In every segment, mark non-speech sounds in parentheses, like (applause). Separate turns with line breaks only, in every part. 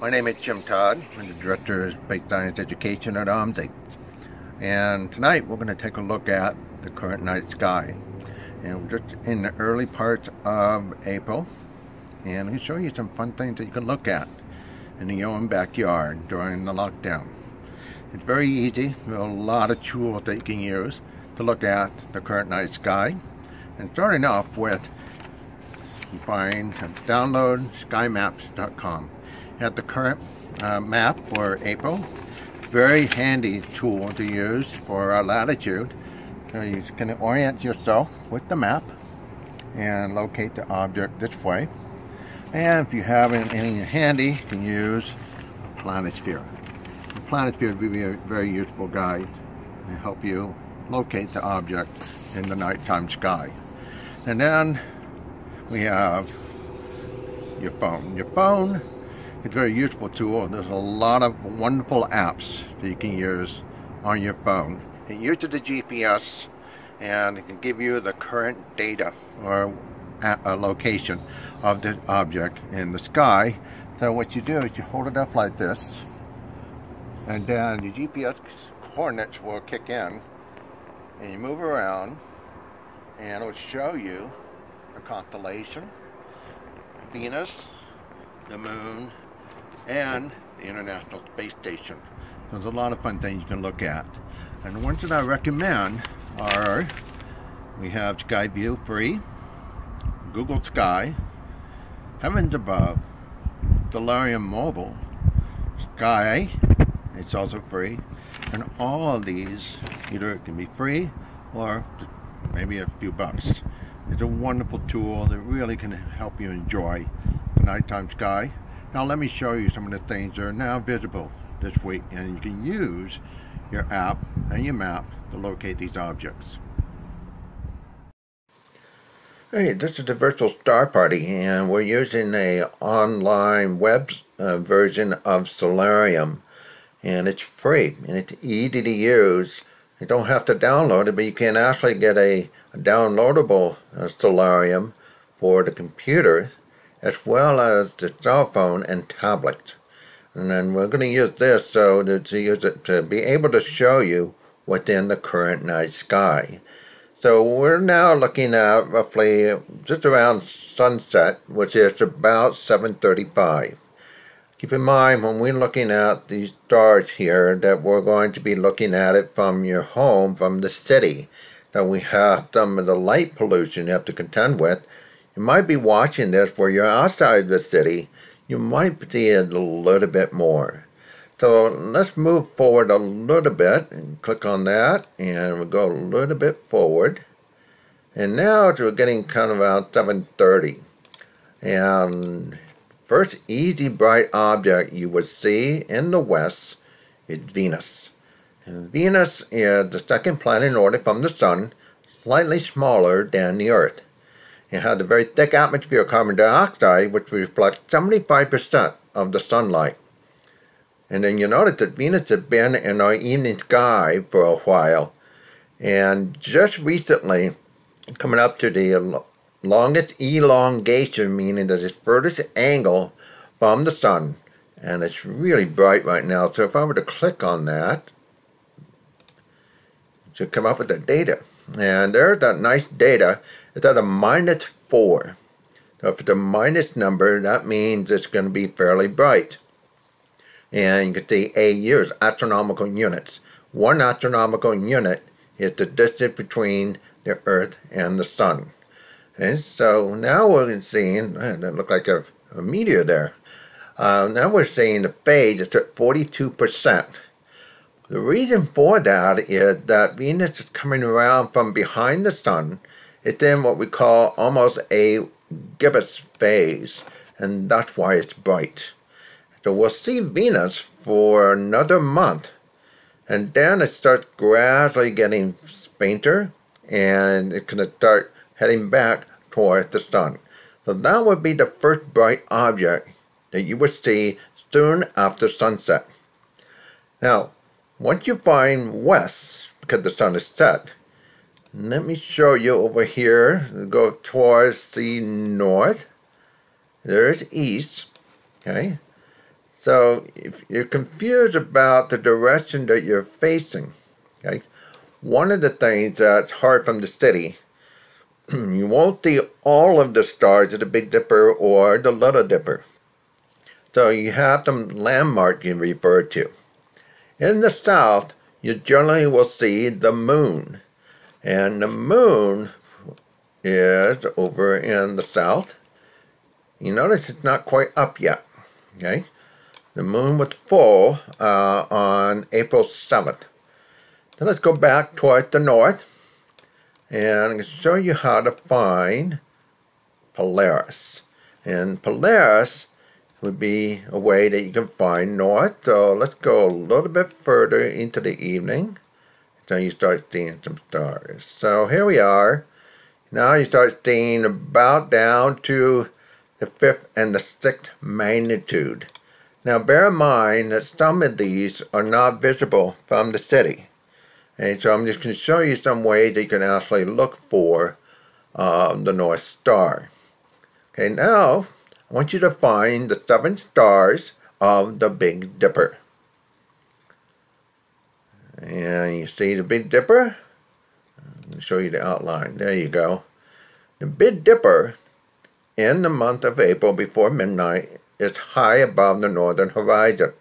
My name is Jim Todd. I'm the Director of Space Science Education at OMSI. And tonight we're going to take a look at the current night sky. And we're just in the early parts of April. And I'm going to show you some fun things that you can look at in your own backyard during the lockdown. It's very easy. There are a lot of tools that you can use to look at the current night sky. And starting off with, you find download skymaps.com at the current uh, map for April. Very handy tool to use for our latitude. So you can orient yourself with the map and locate the object this way. And if you have any handy, you can use a Planisphere. The Planisphere will be a very useful guide to help you locate the object in the nighttime sky. And then we have your phone. Your phone it's very useful tool. There's a lot of wonderful apps that you can use on your phone. It uses the GPS and it can give you the current data or a location of the object in the sky. So what you do is you hold it up like this and then your GPS coordinates will kick in and you move around and it'll show you the constellation, Venus, the moon, and the International Space Station. There's a lot of fun things you can look at. And the ones that I recommend are, we have Skyview Free, Google Sky, Heavens Above, Stellarium Mobile, Sky, it's also free, and all of these either it can be free or maybe a few bucks. It's a wonderful tool that really can help you enjoy the nighttime sky now let me show you some of the things that are now visible this week and you can use your app and your map to locate these objects. Hey, this is the Virtual Star Party and we're using a online web uh, version of Stellarium and it's free and it's easy to use. You don't have to download it but you can actually get a, a downloadable uh, Stellarium for the computer as well as the cell phone and tablet. And then we're going to use this so to, to use it to be able to show you within the current night sky. So we're now looking at roughly just around sunset, which is about 7.35. Keep in mind when we're looking at these stars here that we're going to be looking at it from your home, from the city. That we have some of the light pollution you have to contend with you might be watching this where you're outside the city. You might see it a little bit more. So let's move forward a little bit and click on that and we'll go a little bit forward. And now we're getting kind of about 730. And first easy bright object you would see in the west is Venus. And Venus is the second planet in order from the Sun, slightly smaller than the Earth. It had a very thick atmosphere of carbon dioxide, which reflects 75% of the sunlight. And then you notice that Venus has been in our evening sky for a while. And just recently, coming up to the longest elongation, meaning that it's furthest angle from the sun. And it's really bright right now. So if I were to click on that, should come up with the data. And there's that nice data. It's at a minus 4. So if it's a minus number, that means it's going to be fairly bright. And you can see A years, astronomical units. One astronomical unit is the distance between the Earth and the Sun. And so now we're seeing, that looked like a, a meteor there. Uh, now we're seeing the phase is at 42%. The reason for that is that Venus is coming around from behind the Sun. It's in what we call almost a gibbous phase, and that's why it's bright. So we'll see Venus for another month, and then it starts gradually getting fainter, and it's going to start heading back towards the Sun. So that would be the first bright object that you would see soon after sunset. Now, once you find west, because the sun is set, let me show you over here, go towards the north. There's east, okay? So if you're confused about the direction that you're facing, okay, one of the things that's hard from the city, (clears throat) you won't see all of the stars of the Big Dipper or the Little Dipper. So you have some landmark you refer to. In the south, you generally will see the moon. And the moon is over in the south. You notice it's not quite up yet. Okay? The moon was full uh, on April 7th. Then let's go back toward the north and I'm going to show you how to find Polaris. And Polaris would be a way that you can find north. So let's go a little bit further into the evening until you start seeing some stars. So here we are. Now you start seeing about down to the fifth and the sixth magnitude. Now bear in mind that some of these are not visible from the city. And so I'm just going to show you some ways that you can actually look for um, the North Star. Okay, now I want you to find the seven stars of the Big Dipper. And you see the Big Dipper? I'll show you the outline. There you go. The Big Dipper in the month of April before midnight is high above the northern horizon.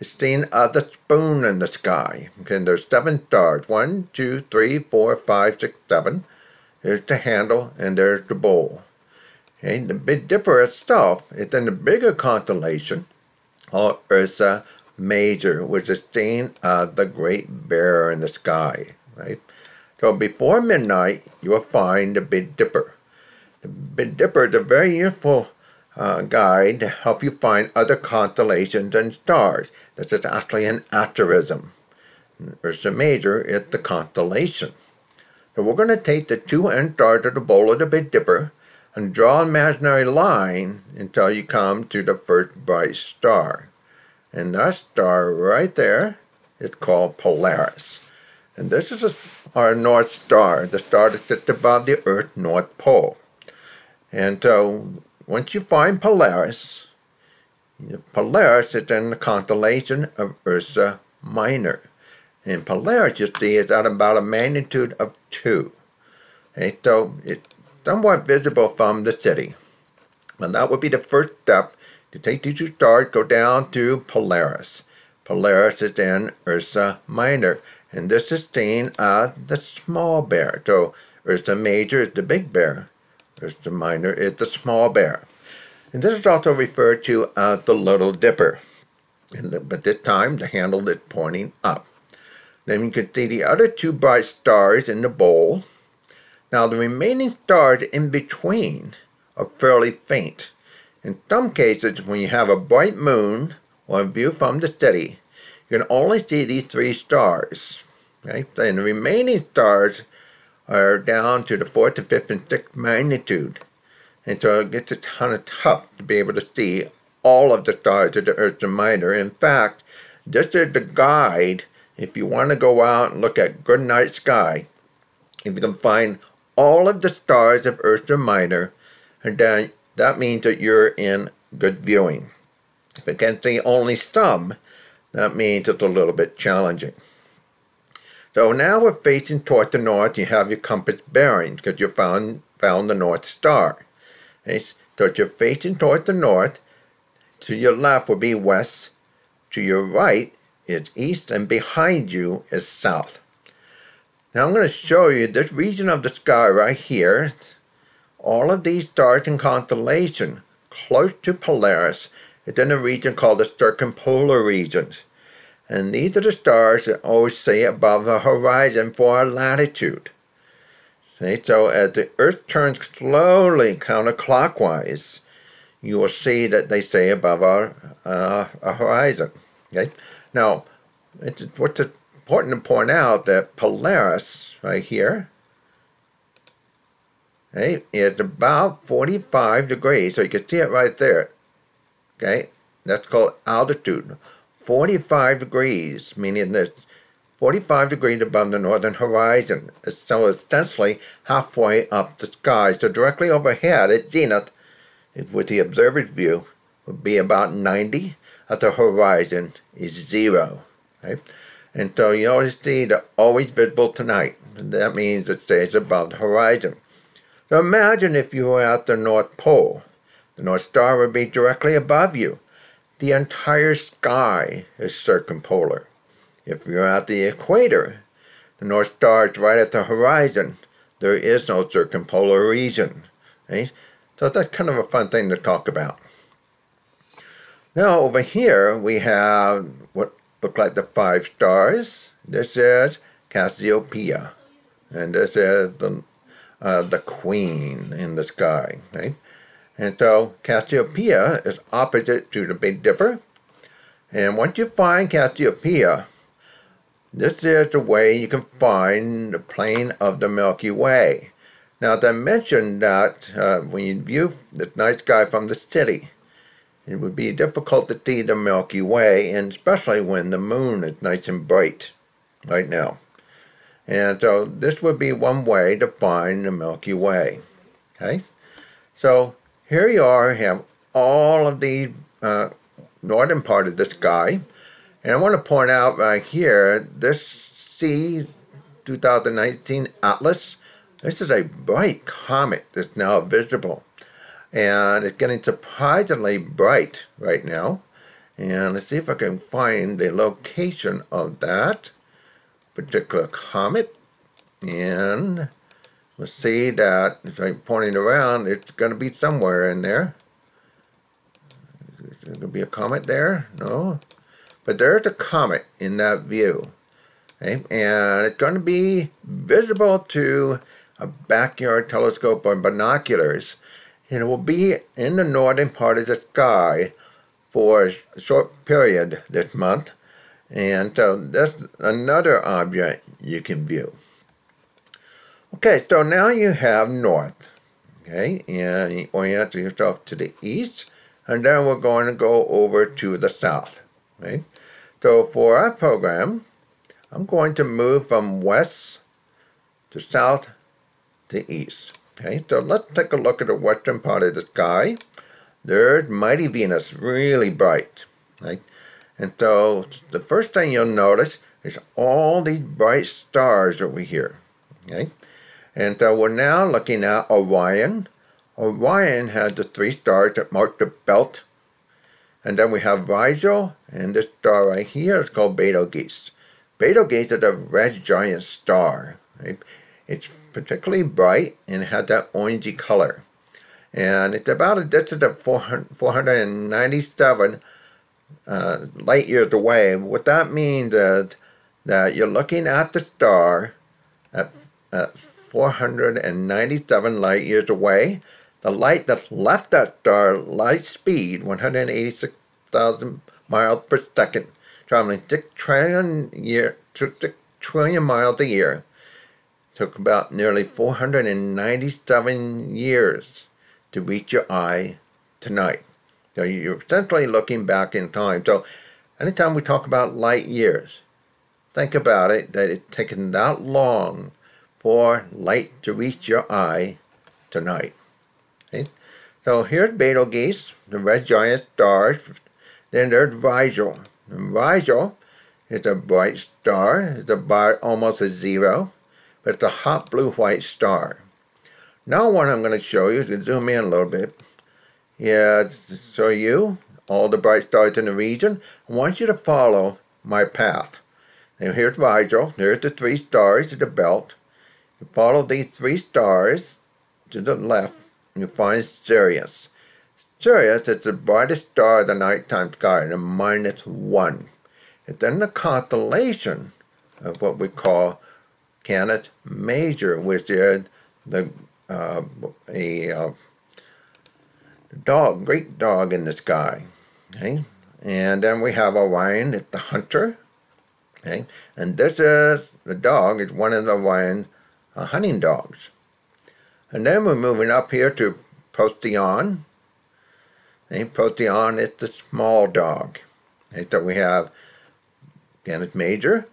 It's seen as a spoon in the sky. Okay, there's seven stars. One, two, three, four, five, six, seven. There's the handle and there's the bowl. Okay, the Big Dipper itself is in the bigger constellation called Ursa Major, which is seen as the Great Bear in the sky. Right. So before midnight, you will find the Big Dipper. The Big Dipper is a very useful uh, guide to help you find other constellations and stars. This is actually an asterism. Ursa Major is the constellation. So we're going to take the two end stars of the bowl of the Big Dipper and draw an imaginary line until you come to the first bright star. And that star right there is called Polaris. And this is our North Star, the star that sits above the Earth's North Pole. And so once you find Polaris, Polaris is in the constellation of Ursa Minor. And Polaris, you see, is at about a magnitude of 2. Okay, so it's somewhat visible from the city. And that would be the first step to take these two stars, go down to Polaris. Polaris is in Ursa Minor. And this is seen as the small bear. So Ursa Major is the big bear. Ursa Minor is the small bear. And this is also referred to as the Little Dipper. The, but this time the handle is pointing up. Then you can see the other two bright stars in the bowl. Now the remaining stars in between are fairly faint. In some cases, when you have a bright moon or a view from the city, you can only see these three stars. Okay? And the remaining stars are down to the fourth, to fifth, and sixth magnitude. And so it gets kind of tough to be able to see all of the stars of the Ursa Minor. In fact, this is the guide if you want to go out and look at good night sky. If you can find all of the stars of Ursa Minor, and then that means that you're in good viewing. If you can see only some, that means it's a little bit challenging. So now we're facing toward the north. You have your compass bearings because you found, found the North Star. Okay? So you're facing toward the north. To your left will be west. To your right is east. And behind you is south. Now I'm going to show you this region of the sky right here. All of these stars in constellation close to Polaris is in a region called the circumpolar regions. And these are the stars that always stay above the horizon for our latitude. See, so as the Earth turns slowly counterclockwise, you will see that they stay above our, uh, our horizon. Okay. Now, it's what's important to point out that Polaris right here, okay, is about 45 degrees. So you can see it right there. Okay, that's called altitude. 45 degrees, meaning that 45 degrees above the northern horizon. So essentially halfway up the sky. So directly overhead at zenith, with the observer's view, would be about 90. at the horizon is zero. Right? And so you always see they're always visible tonight. That means it stays above the horizon. So imagine if you were at the North Pole. The North Star would be directly above you. The entire sky is circumpolar. If you're at the equator, the North Star is right at the horizon. There is no circumpolar region. So that's kind of a fun thing to talk about. Now over here we have what look like the five stars. This is Cassiopeia. And this is the, uh, the queen in the sky. Right? And so Cassiopeia is opposite to the Big Dipper. And once you find Cassiopeia, this is the way you can find the plane of the Milky Way. Now, as I mentioned that uh, when you view the night sky from the city, it would be difficult to see the Milky Way, and especially when the moon is nice and bright right now. And so this would be one way to find the Milky Way. Okay? So here you are, you have all of the uh, northern part of the sky. And I want to point out right here, this C 2019 Atlas, this is a bright comet that's now visible and it's getting surprisingly bright right now. And let's see if I can find the location of that particular comet. And we'll see that if I'm pointing around, it's going to be somewhere in there. Is there going to be a comet there? No. But there's a comet in that view. Okay? And it's going to be visible to a backyard telescope or binoculars and it will be in the northern part of the sky for a short period this month. And so that's another object you can view. Okay, so now you have north. Okay, and you orient yourself to the east, and then we're going to go over to the south. Okay, so for our program, I'm going to move from west to south to east. Okay, so let's take a look at the western part of the sky. There's mighty Venus, really bright. Right? And so the first thing you'll notice is all these bright stars over here. Okay? And so we're now looking at Orion. Orion has the three stars that mark the belt. And then we have Rigel, and this star right here is called Betelgeuse. Betelgeuse is a red giant star. Right? It's particularly bright and has that orangey color. And it's about a distance of 497 uh, light years away. What that means is that you're looking at the star at, at 497 light years away. The light that left that star, light speed, 186,000 miles per second, traveling 6 trillion, year, 6 trillion miles a year took about nearly 497 years to reach your eye tonight. So you're essentially looking back in time. So anytime we talk about light years, think about it that it's taken that long for light to reach your eye tonight. Okay? So here's Betelgeuse, the red giant star. Then there's Rigel. And Rigel is a bright star. It's about almost a zero but it's a hot blue-white star. Now what I'm going to show you is to zoom in a little bit. Yeah, so you all the bright stars in the region. I want you to follow my path. Now here's Rigel. There's the three stars of the belt. You follow these three stars to the left and you find Sirius. Sirius is the brightest star of the nighttime sky, the minus one. It's in the constellation of what we call Canis Major, which is the uh, a uh, dog, great dog in the sky. Okay, and then we have Orion, it's the hunter. Okay, and this is the dog. It's one of the Orion uh, hunting dogs. And then we're moving up here to Procyon. Okay, Procyon is the small dog. Okay, so we have Canis Major,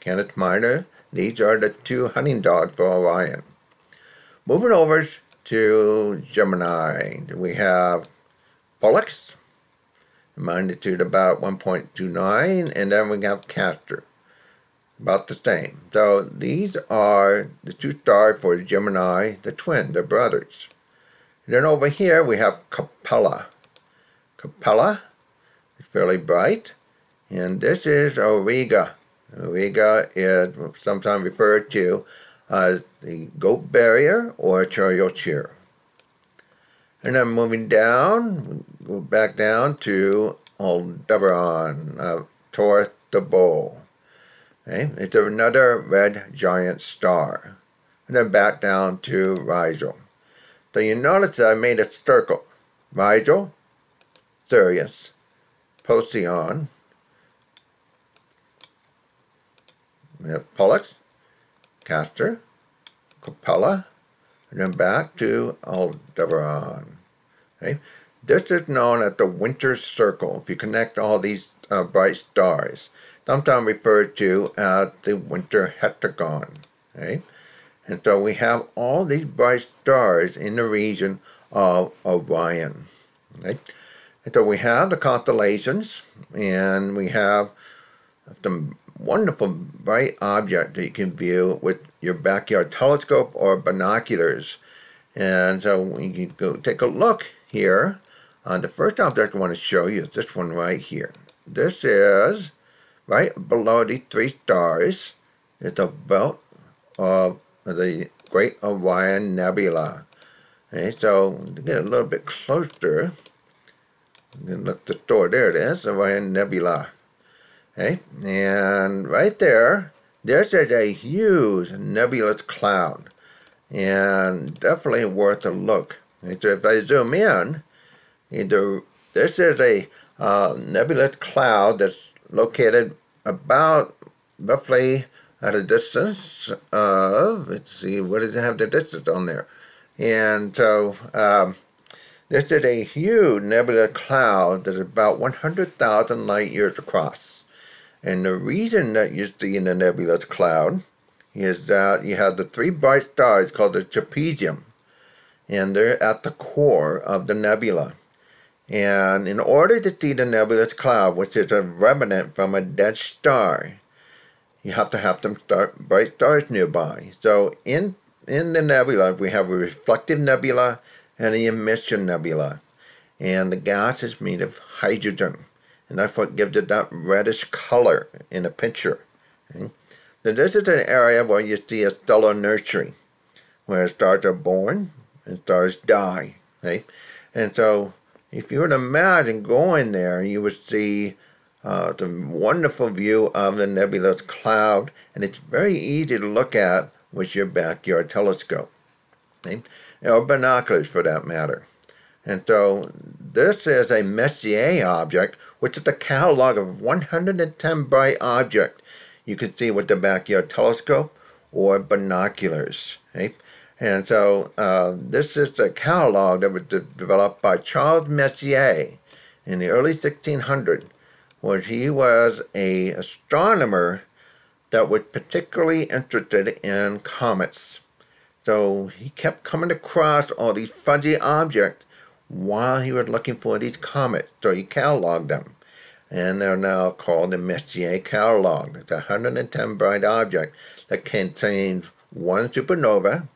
Canis Minor, these are the two hunting dogs for Orion. Moving over to Gemini, we have Pollux, magnitude about 1.29, and then we have Castor, about the same. So these are the two stars for Gemini, the twin, the brothers. And then over here we have Capella. Capella is fairly bright, and this is Auriga. Auriga is sometimes referred to as the goat barrier or charioteer. And then moving down, go back down to Aldebaran, uh, the Bull. Okay, it's another red giant star. And then back down to Rigel. So you notice that I made a circle. Rigel, Sirius, Procyon, Pollux, Castor, Capella, and then back to Aldebaran. Okay? This is known as the winter circle. If you connect all these uh, bright stars, sometimes referred to as the winter heptagon. Okay? And so we have all these bright stars in the region of Orion. Okay? And so we have the constellations, and we have some wonderful bright object that you can view with your backyard telescope or binoculars. And so we can go take a look here. Uh, the first object I want to show you is this one right here. This is right below the three stars. It's a belt of the Great Orion Nebula. Okay, so to get a little bit closer, and look the door. There it is, Orion Nebula. Okay, and right there, there's a huge nebulous cloud, and definitely worth a look. And so if I zoom in, this is a uh, nebulous cloud that's located about roughly at a distance of, let's see, what does it have the distance on there? And so um, this is a huge nebulous cloud that's about 100,000 light years across. And the reason that you see in the nebulous cloud is that you have the three bright stars called the trapezium, and they're at the core of the nebula. And in order to see the nebulous cloud, which is a remnant from a dead star, you have to have some star, bright stars nearby. So in in the nebula, we have a reflective nebula and an emission nebula. And the gas is made of hydrogen. And that's what gives it that reddish color in the picture. Okay? So this is an area where you see a stellar nursery, where stars are born and stars die. Okay? And so if you would imagine going there, you would see uh, the wonderful view of the nebulous cloud, and it's very easy to look at with your backyard telescope, okay? or binoculars for that matter. And so this is a Messier object, which is a catalog of 110 bright objects you can see with the backyard telescope or binoculars. And so uh, this is a catalog that was de developed by Charles Messier in the early 1600s, where he was a astronomer that was particularly interested in comets. So he kept coming across all these fuzzy objects while he was looking for these comets. So he cataloged them. And they're now called the Messier catalog. It's a 110 bright object that contains one supernova,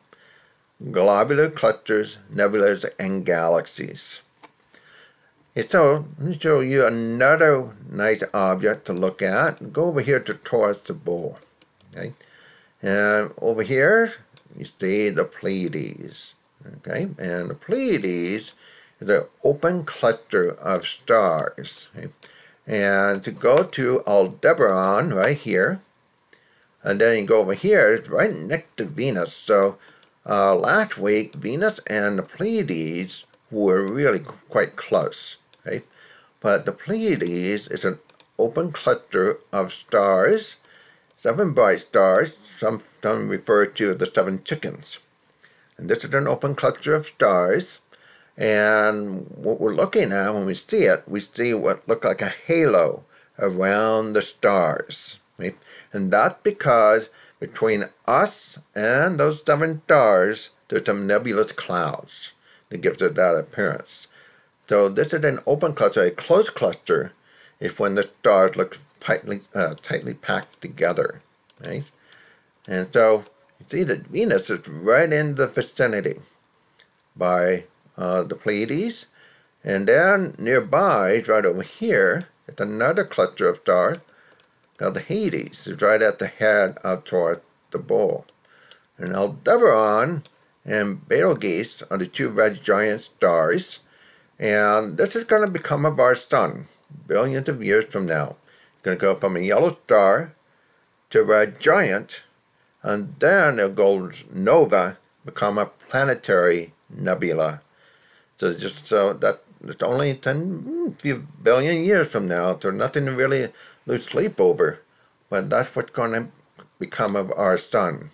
globular clusters, nebulas, and galaxies. So, let me show you another nice object to look at. Go over here to Taurus the Bull. Okay? And over here, you see the Pleiades. Okay? And the Pleiades an open cluster of stars. And to go to Aldebaran right here, and then you go over here, it's right next to Venus. So uh, last week, Venus and the Pleiades were really quite close. Okay? But the Pleiades is an open cluster of stars, seven bright stars, some, some refer to the seven chickens. And this is an open cluster of stars. And what we're looking at when we see it, we see what look like a halo around the stars. Right? And that's because between us and those seven stars, there's some nebulous clouds that gives it that appearance. So this is an open cluster. A closed cluster is when the stars look tightly, uh, tightly packed together, right? And so you see that Venus is right in the vicinity by uh, the Pleiades. And then nearby, right over here, is another cluster of stars called the Hyades. It's right at the head up toward the bowl. And Aldebaran and Betelgeuse are the two red giant stars. And this is going to become of our sun billions of years from now. It's going to go from a yellow star to a red giant, and then it goes nova, become a planetary nebula. So just so that it's only 10 hmm, few billion years from now, so nothing to really lose sleep over. But that's what's going to become of our sun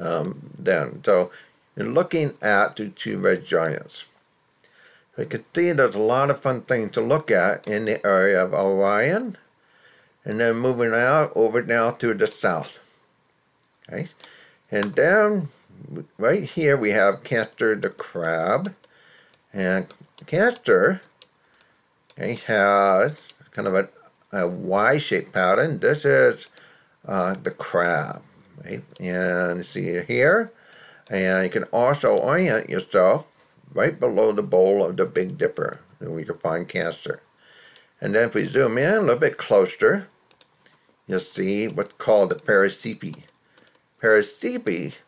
um, then. So you're looking at the two red giants. So you can see there's a lot of fun things to look at in the area of Orion. And then moving out over now to the south. Okay. And down right here we have Castor the crab. And Castor okay, has kind of a, a Y-shaped pattern. This is uh, the crab. Right? And see here. And you can also orient yourself right below the bowl of the Big Dipper. And we can find Castor. And then if we zoom in a little bit closer, you'll see what's called the Praesepe. Praesepe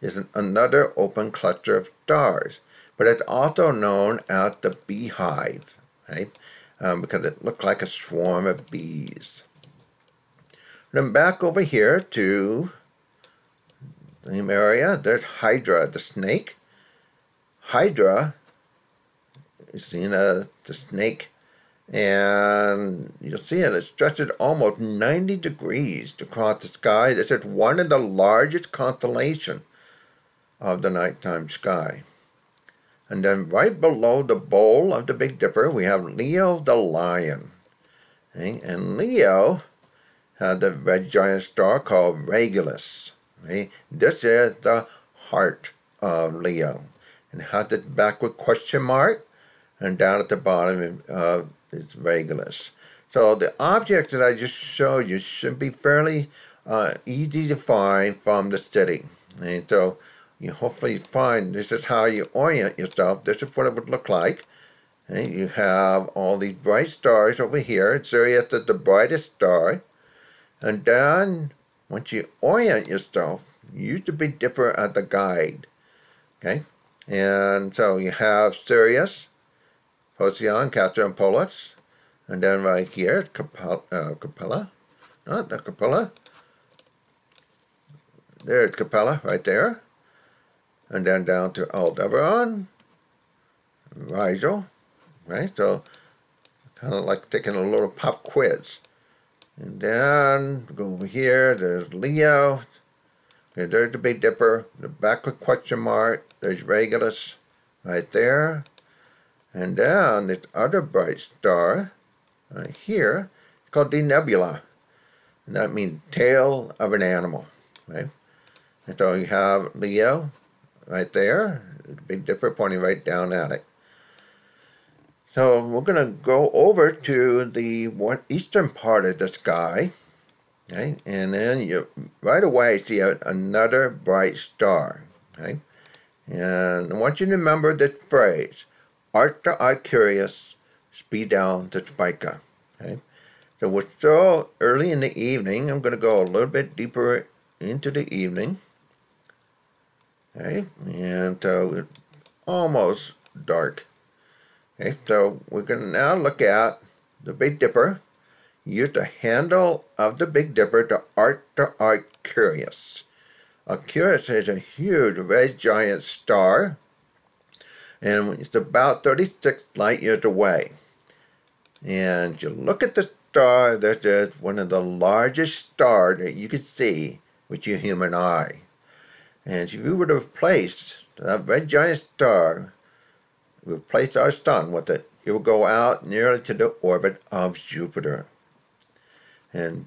is an, another open cluster of stars, but it's also known as the beehive, right? Um, because it looked like a swarm of bees. Then back over here to the same area, there's Hydra, the snake. Hydra is seen as the snake and you'll see it, it stretches almost 90 degrees across the sky. This is one of the largest constellations of the nighttime sky. And then right below the bowl of the Big Dipper, we have Leo the lion. Okay? And Leo has a red giant star called Regulus. Okay? This is the heart of Leo. And has the backward question mark. And down at the bottom uh, is Regulus. So the object that I just showed you should be fairly uh, easy to find from the city. And so you hopefully find this is how you orient yourself. This is what it would look like. And you have all these bright stars over here. Sirius is the brightest star. And then once you orient yourself, use the Big Dipper as the guide. Okay? And so you have Sirius, Procyon, Castor, and Pollux. And then right here, Capella, uh, Capella. Not the Capella. There's Capella right there. And then down to Aldebaran, Rigel, right? So kind of like taking a little pop quiz. And then go over here, there's Leo. Okay, there's the Big Dipper, the backward question mark, there's Regulus right there. And then this other bright star right here is called Denebola. And that means tail of an animal. Right? And so you have Leo right there, the Big Dipper pointing right down at it. So we're going to go over to the eastern part of the sky. Okay, and then you right away see a, another bright star. Okay, and I want you to remember this phrase eye curious, speed down to Spica. Okay? So we're still early in the evening. I'm going to go a little bit deeper into the evening. Okay, and uh, so it's almost dark. Okay, so we're going to now look at the Big Dipper. Use the handle of the Big Dipper to art the art curious. Arcturus. Arcturus is a huge red giant star and it's about 36 light years away. And you look at the star, this is one of the largest stars that you could see with your human eye. And if you were to replace that red giant star, replace our sun with it, it will go out nearly to the orbit of Jupiter. And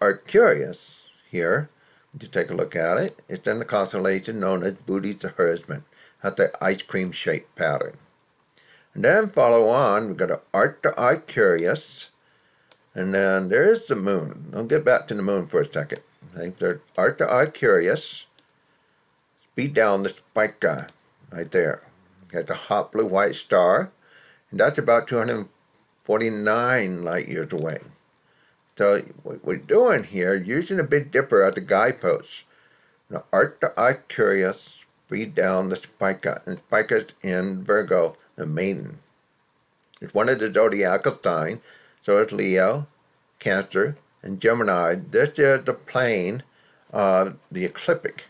Arcturus here, you take a look at it, it's in the constellation known as Bootes the Herdsman has the ice cream shaped pattern. And then follow on, we've got an Arc to Arcturus. And then there's the moon. I'll get back to the moon for a second. Okay, there's Arc to Arcturus. Speed down the Spica right there. Got the hot blue white star. And that's about 249 light years away. So what we're doing here, using a Big Dipper as the guidepost. Now, Arc to Arcturus, speed down the Spica. And Spica's in Virgo the maiden. It's one of the zodiacal signs, so it's Leo, Cancer, and Gemini. This is the plane of the ecliptic,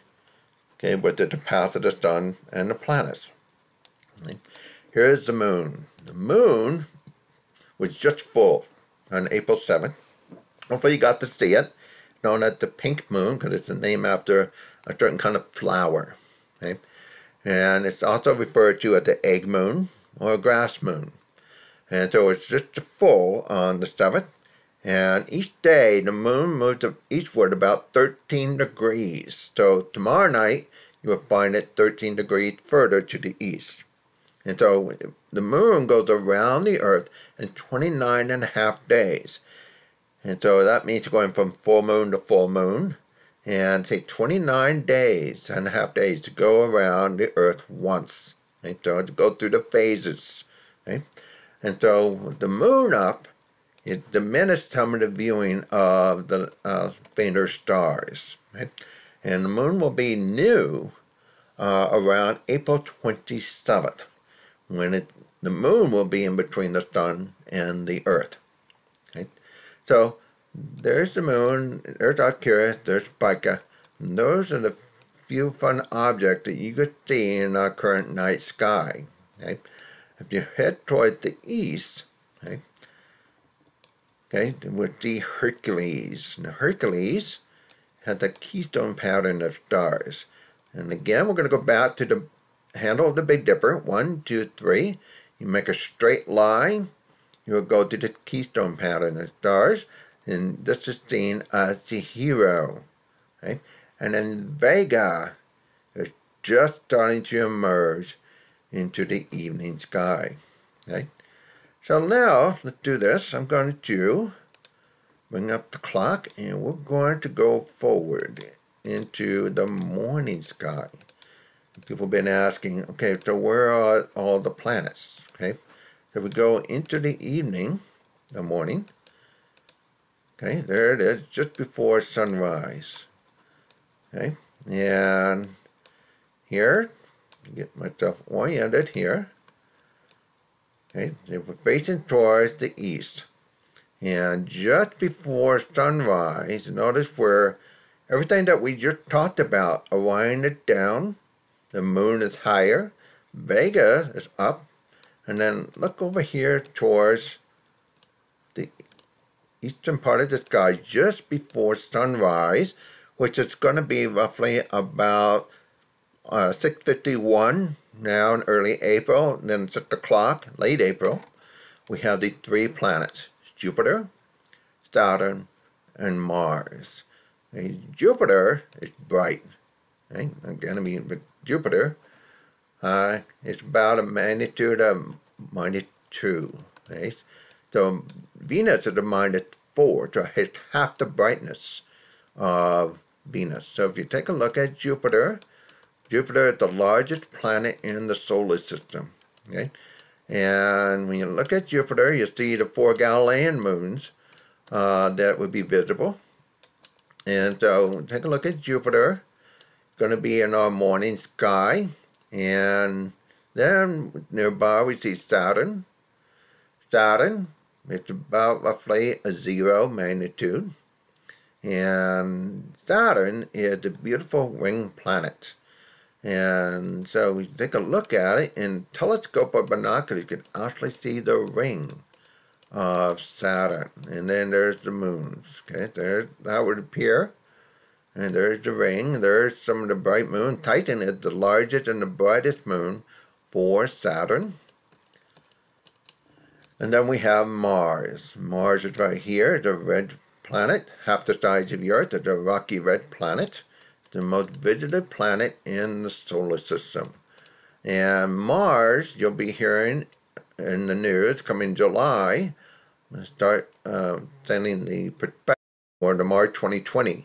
okay, with the path of the sun and the planets. Here's the moon. The moon was just full on April 7th. Hopefully you got to see it. Known as the pink moon because it's named after a certain kind of flower. Okay? And it's also referred to as the egg moon or grass moon. And so it's just full on the 7th. And each day the moon moves eastward about 13 degrees. So tomorrow night you will find it 13 degrees further to the east. And so the moon goes around the earth in 29 and a half days. And so that means going from full moon to full moon and take 29 days and a half days to go around the earth once. And so to go through the phases. Okay? And so the moon up, it diminished some of the viewing of the uh, fainter stars. Right? And the moon will be new uh, around April 27th, when it, the moon will be in between the sun and the earth. Okay? So there's the moon, there's Arcturus, there's Spica. Those are the few fun objects that you could see in our current night sky. Okay? If you head toward the east, okay, okay, we see Hercules. Now Hercules has the keystone pattern of stars. And again, we're going to go back to the handle of the Big Dipper. One, two, three. You make a straight line. You will go to the keystone pattern of stars. And this is seen as the hero. Okay? And then Vega is just starting to emerge into the evening sky. Okay? So now, let's do this. I'm going to bring up the clock and we're going to go forward into the morning sky. People have been asking, okay, so where are all the planets? Okay, so we go into the evening, the morning. Okay, there it is, just before sunrise. Okay, and here, get myself oriented here. Okay, so we're facing towards the east. And just before sunrise, notice where everything that we just talked about, Orion is down, the moon is higher, Vega is up, and then look over here towards the eastern part of the sky just before sunrise, which is going to be roughly about uh, 6.51 now in early April, then at the clock, late April, we have the three planets, Jupiter, Saturn, and Mars. Jupiter is bright. Okay? Again, I mean, Jupiter uh, is about a magnitude of minus 2. Okay? So Venus is a minus 4, so it's half the brightness of Venus. So if you take a look at Jupiter, Jupiter is the largest planet in the solar system. Okay? And when you look at Jupiter, you see the four Galilean moons uh, that would be visible. And so take a look at Jupiter. Going to be in our morning sky. And then nearby we see Saturn. Saturn, it's about roughly a zero magnitude. And Saturn is a beautiful ring planet. And so we take a look at it in telescope or binocular, you can actually see the ring of Saturn. And then there's the moons. Okay, there's that would appear. And there's the ring. There's some of the bright moon. Titan is the largest and the brightest moon for Saturn. And then we have Mars. Mars is right here, the red planet, half the size of the Earth, a rocky red planet. The most visited planet in the solar system. And Mars, you'll be hearing in the news coming July, I'm to start uh, sending the perspective for the Mars 2020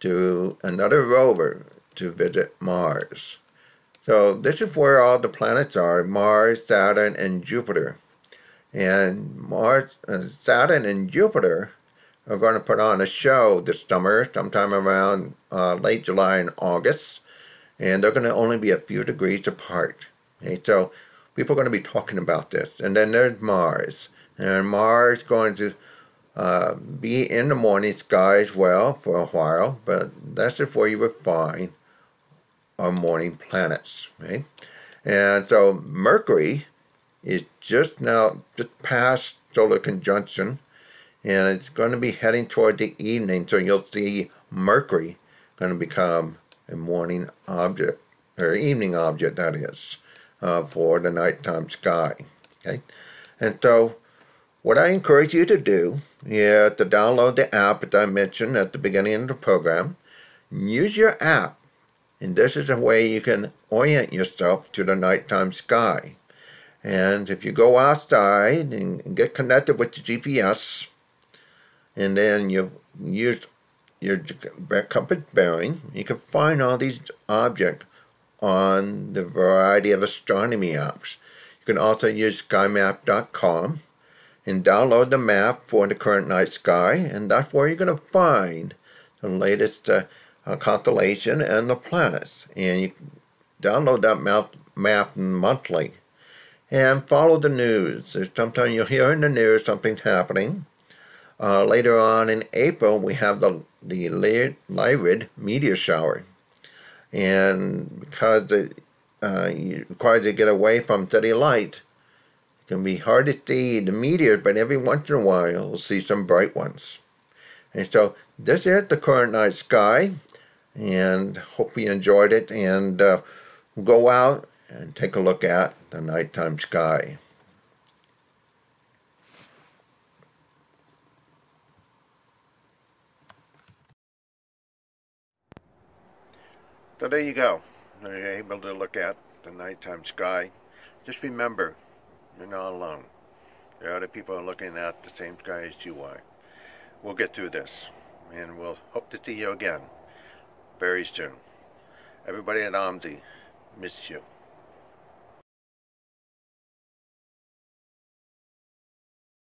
to another rover to visit Mars. So this is where all the planets are, Mars, Saturn, and Jupiter. And Mars, uh, Saturn and Jupiter are going to put on a show this summer, sometime around uh, late July and August. And they're going to only be a few degrees apart. Okay, so people are going to be talking about this. And then there's Mars. And Mars going to uh, be in the morning sky as well for a while, but that's before you would find our morning planets. And so Mercury is just now, just past solar conjunction, and it's going to be heading toward the evening, so you'll see Mercury going to become a morning object, or evening object, that is, uh, for the nighttime sky. Okay, And so what I encourage you to do is to download the app that I mentioned at the beginning of the program. Use your app and this is a way you can orient yourself to the nighttime sky. And if you go outside and get connected with the GPS, and then you use your compass bearing, you can find all these objects on the variety of astronomy apps. You can also use skymap.com and download the map for the current night sky, and that's where you're going to find the latest uh, uh, constellation and the planets. And you download that map, map monthly and follow the news. Sometimes you'll hear in the news something's happening. Uh, later on in April, we have the the Lyrid meteor shower, and because it uh, requires to get away from steady light, it can be hard to see the meteors, but every once in a while you'll see some bright ones. And so this is the current night sky and hope you enjoyed it and uh, go out and take a look at the nighttime sky. So there you go. You're able to look at the nighttime sky. Just remember, you're not alone. There are other people looking at the same sky as you are. We'll get through this, and we'll hope to see you again very soon. Everybody at OMSI, miss you.